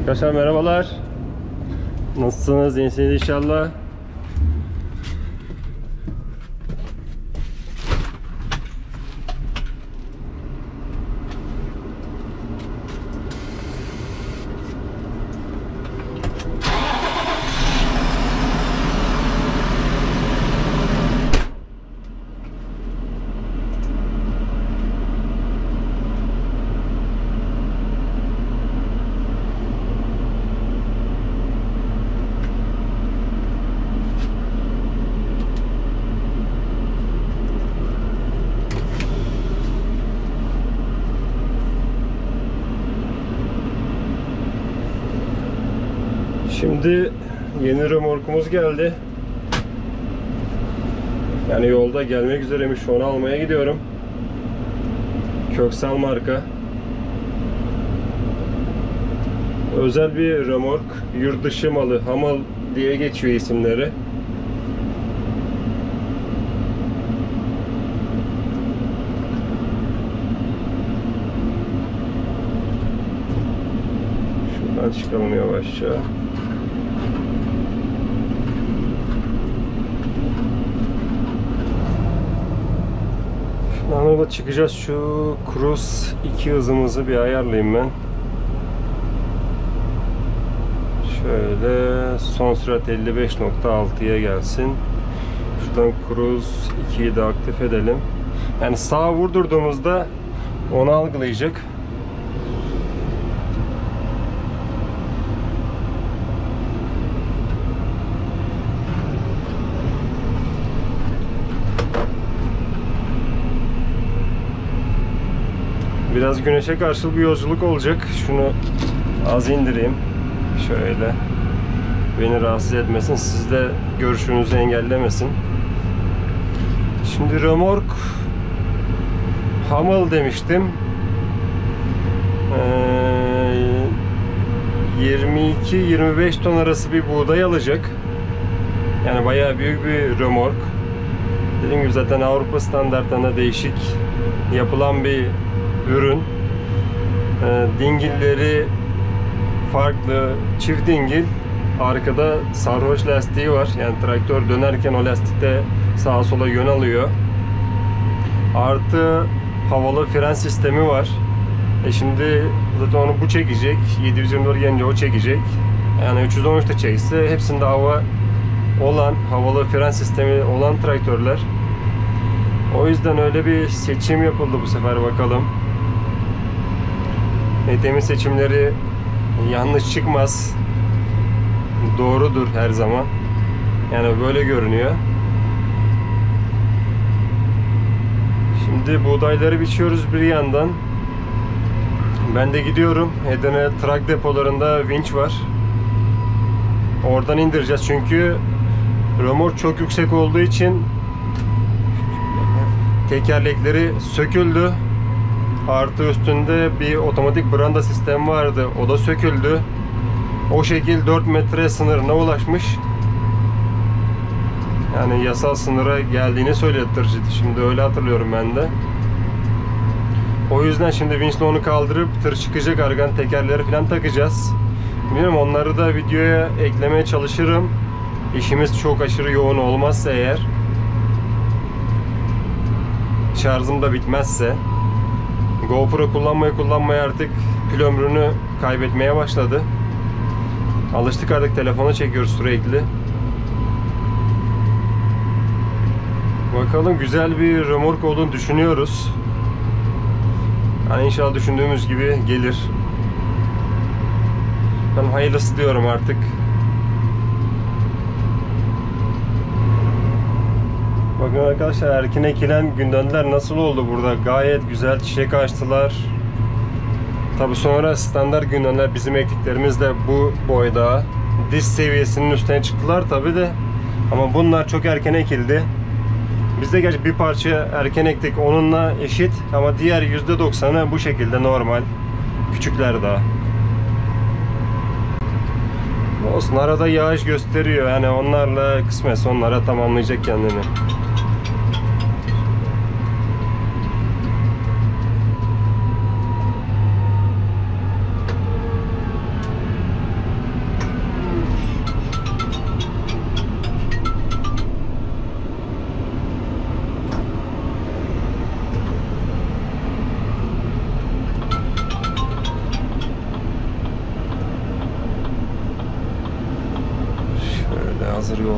Arkadaşlar merhabalar. Nasılsınız? İyisiniz inşallah. Şimdi yeni remorkumuz geldi. Yani yolda gelmek üzereymiş. Onu almaya gidiyorum. Köksal marka. Özel bir remork. Yurt dışı malı. Hamal diye geçiyor isimleri. Şuradan çıkalım yavaşça. Yola çıkacağız. Şu Cruise 2 hızımızı bir ayarlayayım ben. Şöyle son sürat 55.6'ya gelsin. Şuradan Cruise 2'yi de aktif edelim. Yani sağa vurdurduğumuzda onu algılayacak. Biraz güneşe karşı bir yolculuk olacak. Şunu az indireyim. Şöyle. Beni rahatsız etmesin. Siz de görüşünüzü engellemesin. Şimdi remork Hamal demiştim. Ee, 22-25 ton arası bir buğday alacak. Yani bayağı büyük bir remork. Dediğim gibi zaten Avrupa standartlarına değişik yapılan bir ürün. E, dingilleri farklı. Çift dingil. Arkada sarhoş lastiği var. Yani traktör dönerken o lastikte sağa sola yön alıyor. Artı havalı fren sistemi var. E şimdi zaten onu bu çekecek. 724 gelince o çekecek. Yani 313 de çekse hepsinde hava olan, havalı fren sistemi olan traktörler. O yüzden öyle bir seçim yapıldı bu sefer bakalım. Etemin seçimleri yanlış çıkmaz. Doğrudur her zaman. Yani böyle görünüyor. Şimdi buğdayları biçiyoruz bir yandan. Ben de gidiyorum. Edirne trak depolarında vinç var. Oradan indireceğiz çünkü remork çok yüksek olduğu için tekerlekleri söküldü. Artı üstünde bir otomatik branda sistemi vardı. O da söküldü. O şekil 4 metre sınırına ulaşmış. Yani yasal sınıra geldiğini söylettir. Şimdi öyle hatırlıyorum ben de. O yüzden şimdi vinçle onu kaldırıp tır çıkacak argan tekerleri falan takacağız. Bilmiyorum onları da videoya eklemeye çalışırım. İşimiz çok aşırı yoğun olmazsa eğer. Şarjım da bitmezse. GoPro kullanmaya kullanmaya artık pil ömrünü kaybetmeye başladı. Alıştık artık telefona çekiyoruz sürekli. Bakalım güzel bir remork olduğunu düşünüyoruz. Yani inşallah düşündüğümüz gibi gelir. Ben hayırlısı diyorum artık. Bakın arkadaşlar erken ekilen gündönler nasıl oldu burada? Gayet güzel çiçek açtılar. Tabi sonra standart gündönler bizim ektiklerimiz de bu boyda. Diz seviyesinin üstüne çıktılar tabi de. Ama bunlar çok erken ekildi. Biz de gerçi bir parça erken ektik onunla eşit ama diğer %90'ı bu şekilde normal. Küçükler daha. Olsun arada yağış gösteriyor yani onlarla kısmet onlara tamamlayacak kendini.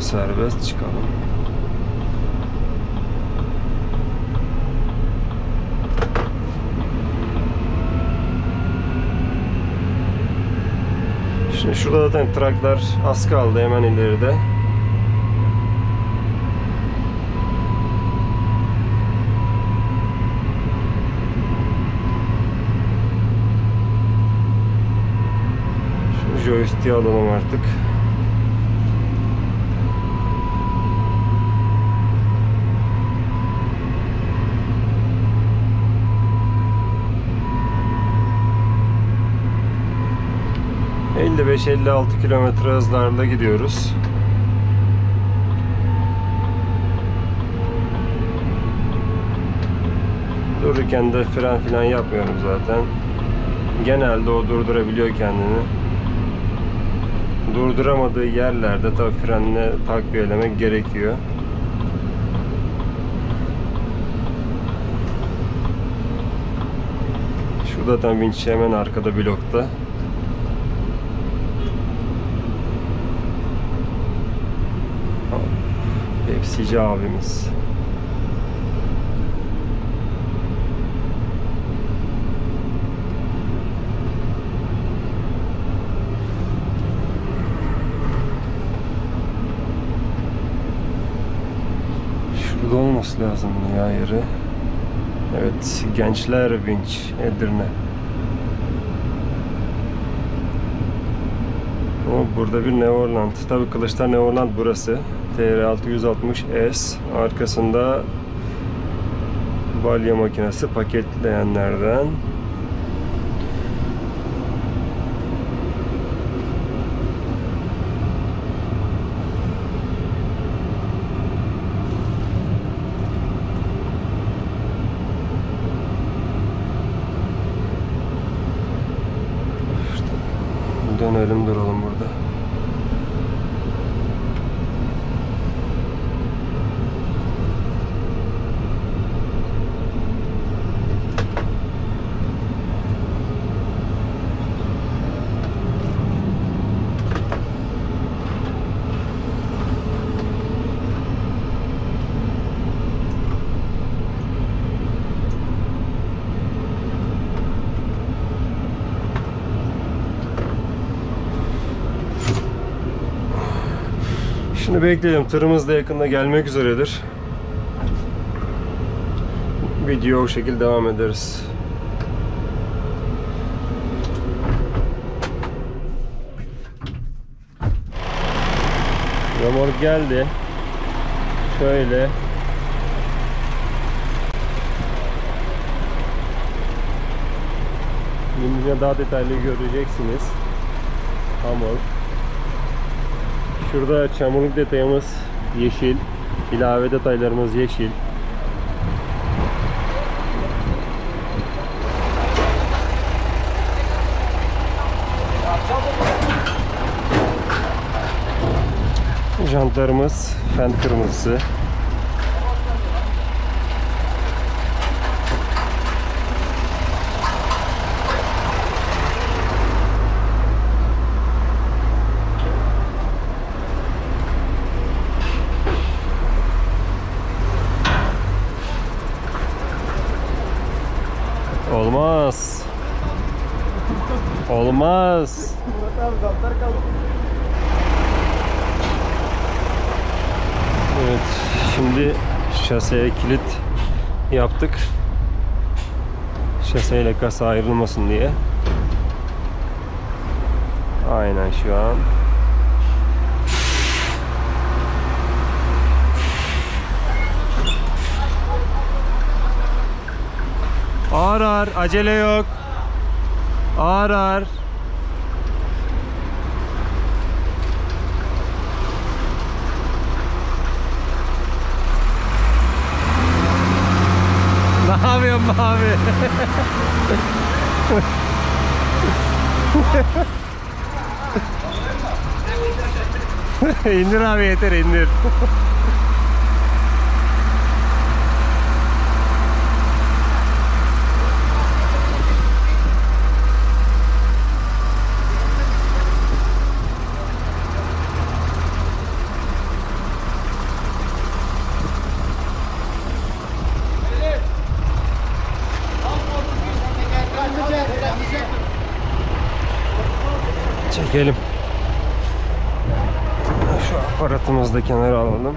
Yol serbest çıkalım. Şimdi şurada zaten traklar az kaldı hemen ileride. Şu joystick'i alalım artık. ...55-56 kilometre hızlarla gidiyoruz. Dururken de fren filan yapmıyorum zaten. Genelde o durdurabiliyor kendini. Durduramadığı yerlerde tabii frenle takviyelemek gerekiyor. Şurada da vinç hemen arkada blokta. Pepsici abimiz. Şurada olması lazım ya yeri. Evet, Gençler Vinç, Edirne. Burada bir Neverland. Tabi Kılıçlar Neverland burası. TR660S. Arkasında balya makinesi paketleyenlerden. Dönelim duralım burada. Şimdi bekleyelim. Tırımız da yakında gelmek üzeredir. Video o şekilde devam ederiz. Remork geldi. Şöyle. Şimdi daha detaylı göreceksiniz. Hamur. Şurada çamurluk detayımız yeşil. İlave detaylarımız yeşil. Jantlarımız fen kırmızısı. Olmaz. Olmaz. Evet, şimdi şaseye kilit yaptık. Şaseyle kasa ayrılmasın diye. Aynen şu an. Ağır ağır, acele yok. Ağır ağır. Ne abi? indir abi yeter indir. Çekelim. Şu aparatımızı da kenara alalım.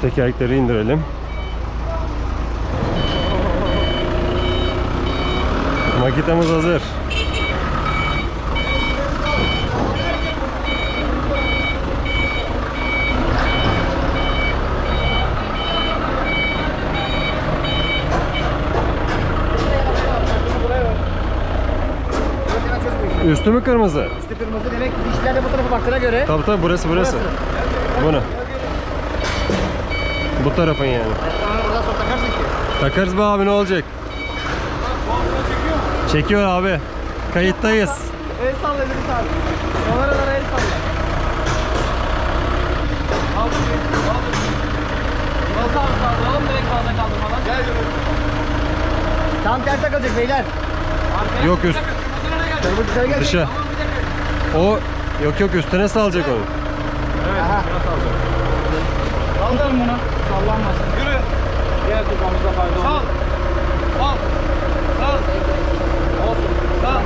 Şimdi tekerlekleri indirelim. Maketimiz hazır. Üstü mü kırmızı? Üstü kırmızı demek dişler de bu tarafa baktığına göre. Tabii tabii burası burası. Bunu. Bu tarafın yani. Sonra buradan sonra takarsın ki. Takarız be abi ne olacak? Çekiyor abi. Kayıttayız. El salla Elif abi. Kameralara el salla. Al bunu. Al bunu. Nasıl abi kaldıralım direkt fazla kaldırmadan. Gel Tam ters takılacak beyler. Yok üst. Kırmızı dışarı gel. Dışa. O yok yok üstüne salacak onu. Aha. Kaldırın bunu. Sallanmasın. Yürü. Diğer tufamızda fayda olur. Sal. Sal. Sal. Olsun. Sal.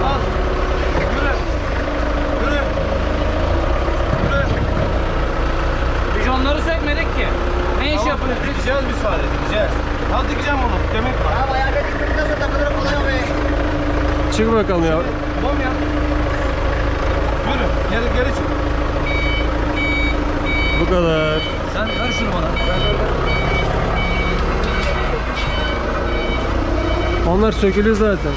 Sal. Yürü. Yürü. Yürü. Bijonları sökmedik ki. Ne iş yapıyoruz biz? Dikeceğiz bir saniye, dikeceğiz. Az dikeceğim onu, demek var. Tamam ayarda diktiğimizden sonra takılır kolay be. Çık bakalım ya. Tamam ya. Yürü, geri, geri çık. Bu kadar. Sen ver şunu bana. Onlar sökülüyor zaten.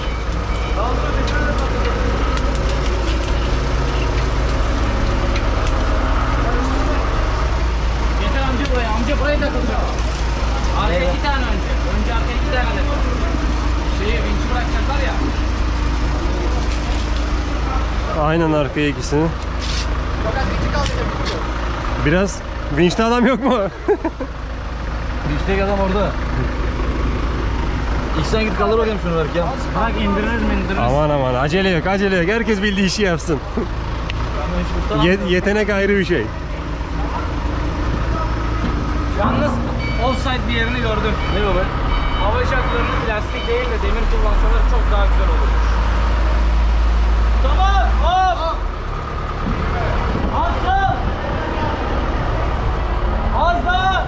Getir amca buraya. Amca buraya takılacak. Arka iki tane önce. Önce arka iki tane de. Şeyi vinci bırakacaklar ya. Aynen arkaya ikisini. Biraz vinçli adam yok mu? Dişteki adam orada. İlk sen git kaldır bakayım şunu belki ya. Bırak indiririz mi indiririz. aman aman acele yok acele yok. Herkes bildiği işi yapsın. Ye- yetenek ayrı bir şey. Yalnız offside bir yerini gördüm. Ne o be? Hava şartlarını plastik değil de demir kullansalar çok daha güzel olur. Tamam, hop! Az daha! Az daha!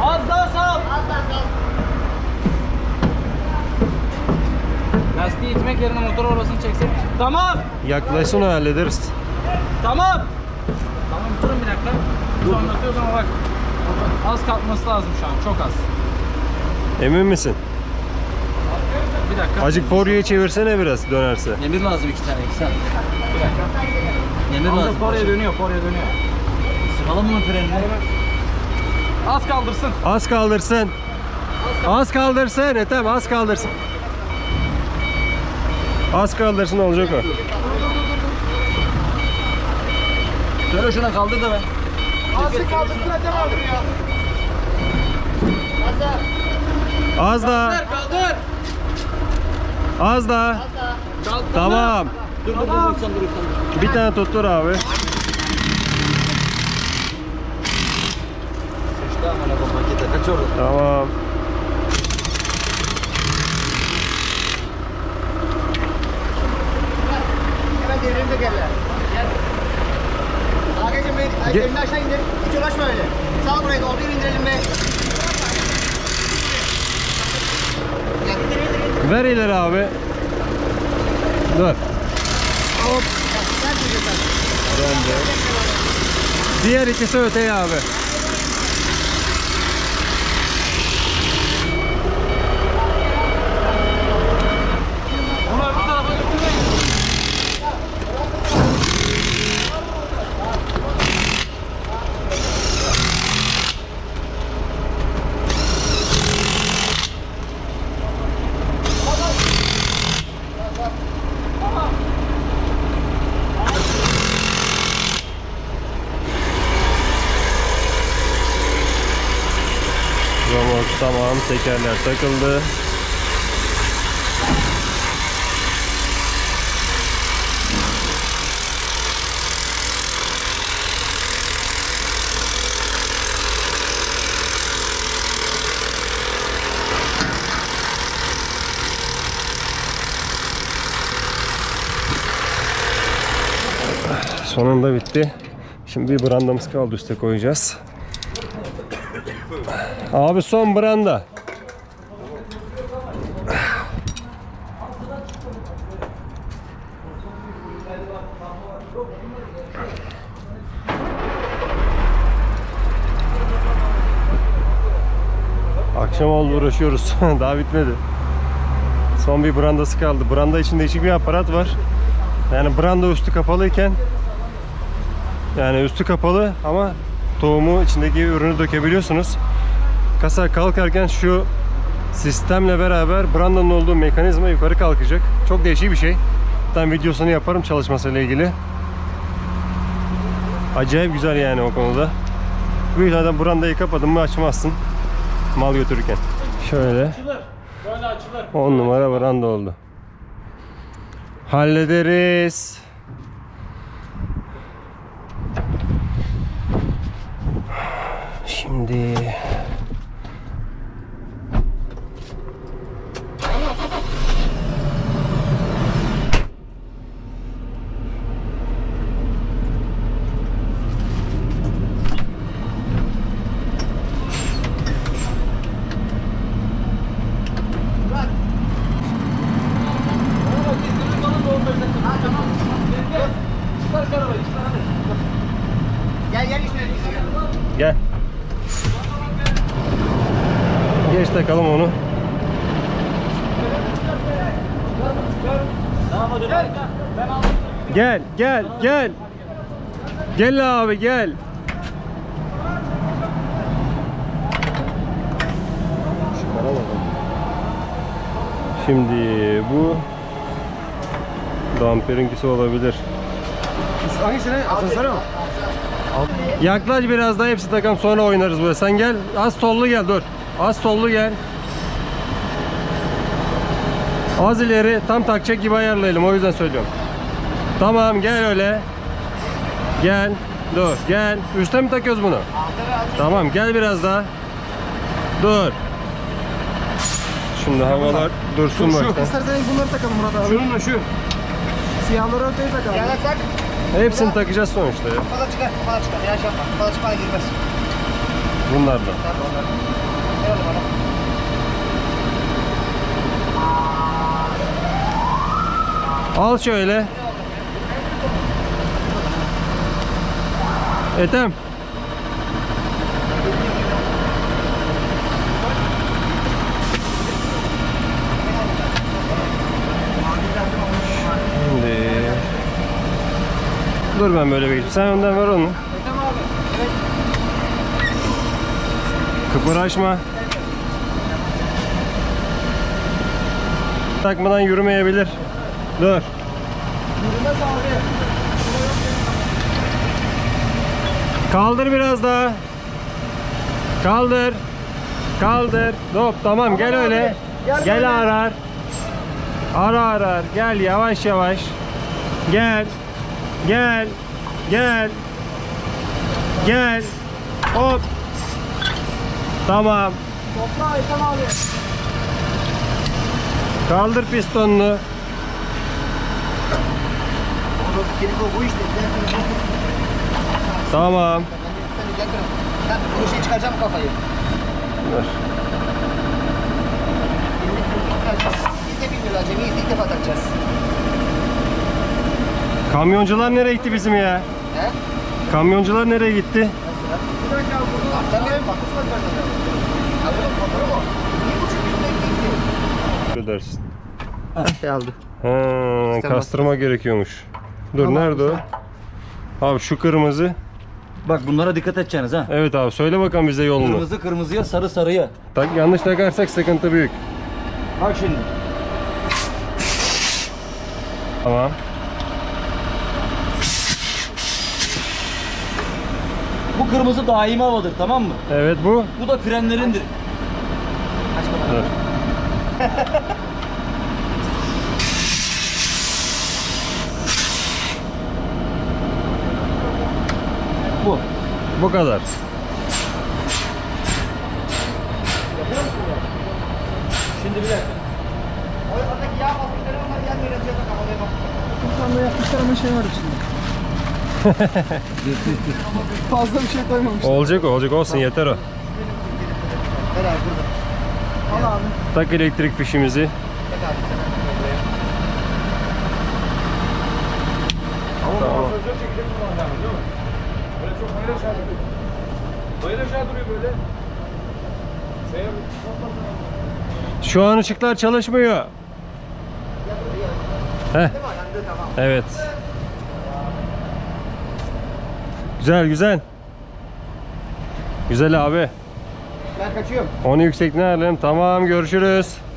Az daha sal! Az daha sal. Lastiği itmek yerine motor orasını çeksek. Tamam! Yaklaşsın onu hallederiz. Tamam! Tamam durun bir dakika. Dur. Anlatıyoruz ama bak. Az kalkması lazım şu an, çok az. Emin misin? Bir dakika. Acık poryoyu çevirsene biraz dönerse. Demir lazım iki tane, iki tane. Bir dakika. Demir Amca lazım. Kore'ye dönüyor, Kore'ye dönüyor. Sıkalım bunun frenini. Az kaldırsın. Az kaldırsın. Az kaldırsın Ethem az kaldırsın. Az kaldırsın olacak o. Söyle şuna kaldır da ben. Azıcık kaldırsın Ethem abi ya. Az daha. Az daha. Kaldır. Az daha. Az daha. Kalk, tamam. Dur, tamam. Dur, dur, dur, insan, dur, insan. Bir tane tuttur abi. Tamam. Gel. Arkadaşım beni aşağı indir. Hiç uğraşma öyle. Sağ burayı doldur indirelim ve Ver ileri abi. Dur. Hop. Döndü. Diğer ikisi öteye abi. Onu öbür tarafa götürmeyin. Romox tamam. Tekerler takıldı. Sonunda bitti. Şimdi bir brandamız kaldı üste koyacağız. Abi son branda. Uğraşıyoruz. Daha bitmedi. Son bir brandası kaldı. Branda için değişik bir aparat var. Yani branda üstü kapalıyken yani üstü kapalı ama tohumu içindeki ürünü dökebiliyorsunuz. Kasa kalkarken şu sistemle beraber brandanın olduğu mekanizma yukarı kalkacak. Çok değişik bir şey. Tam videosunu yaparım çalışmasıyla ilgili. Acayip güzel yani o konuda. Bu yüzden brandayı kapadın mı açmazsın mal götürürken. Şöyle Açılır. Böyle açılır. 10 numara branda oldu. Hallederiz. Şimdi Gel gel işte. gel. Geç takalım onu. Gel, gel, gel. Abi gel. Şimdi bu damperinkisi olabilir. Hangisini? Asansöre mi? Yaklaş biraz daha hepsi takam sonra oynarız böyle. Sen gel az sollu gel dur. Az sollu gel. Az ileri tam takacak gibi ayarlayalım o yüzden söylüyorum. Tamam gel öyle. Gel. Dur gel. Üste mi takıyoruz bunu? Tamam gel biraz daha. Dur. Şimdi havalar dursun bak. İstersen bunları takalım Murat abi. Şununla şu. Siyahları öteye takalım. Gel bak. Hepsini takacağız sonuçta ya. Kafa çıkar. Kafa çıkar. Yavaş yapma. Kafa çıkmana girmez. Onlar. Ver onu bana. Al şöyle. Etem. Şimdi. Dur ben böyle bir Sen önden ver onu. Kıpıraşma. Takmadan yürümeyebilir. Dur. Kaldır biraz daha. Kaldır. Kaldır. Hop tamam gel öyle. Gel arar. Ara arar. Gel yavaş yavaş. Gel. Gel. Gel. Gel. Hop. Tamam. Topla Aykan abi. Kaldır pistonunu. Oğlum kiliko bu işte. Tamam. Ben bu şey çıkaracağım kafayı. Dur. Biz de bilmiyoruz acemiyiz. İlk defa takacağız. Kamyoncular nereye gitti bizim ya? He? Kamyoncular nereye gitti? Ödersin. Şey aldı. Ha, kastırma gerekiyormuş. Dur Tamam, nerede o? Abi şu kırmızı. Bak bunlara dikkat edeceksiniz ha. Evet abi söyle bakalım bize yolunu. Kırmızı kırmızıya sarı sarıya. Tak, yanlış takarsak sıkıntı büyük. Bak şimdi. Tamam. Bu kırmızı daimi havadır tamam mı? Evet bu. Bu da frenlerindir. Bu kadar. Şimdi bir dakika. Oradaki yağ basınçları onlar yer vereceğiz de kafaya bak. De yapmışlar ama şey var içinde. Fazla bir şey koymamış. Olacak o, olacak olsun yeter o. Burada. Al abi. Tak elektrik fişimizi. Ver abi sen. Buraya. Tamam. Asansör çekecek mi var yani değil mi? Böyle çok bayır aşağı duruyor. Bayır aşağı duruyor böyle. Şey yap- Şu an ışıklar çalışmıyor. Heh. Evet. Güzel güzel. Güzel abi. Ben kaçıyorum. Onu yüksekliğine ayarlayalım. Tamam görüşürüz. Görüşürüz.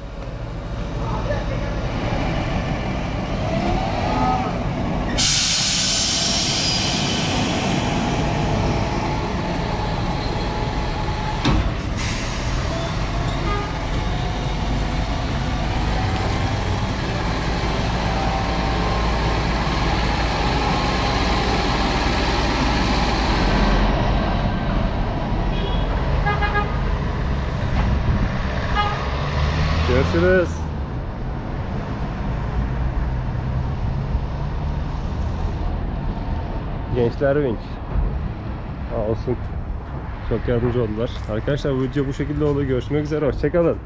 Gençler. Sağ olsun. Çok yardımcı oldular. Arkadaşlar bu video bu şekilde oldu. Görüşmek üzere. Hoşçakalın.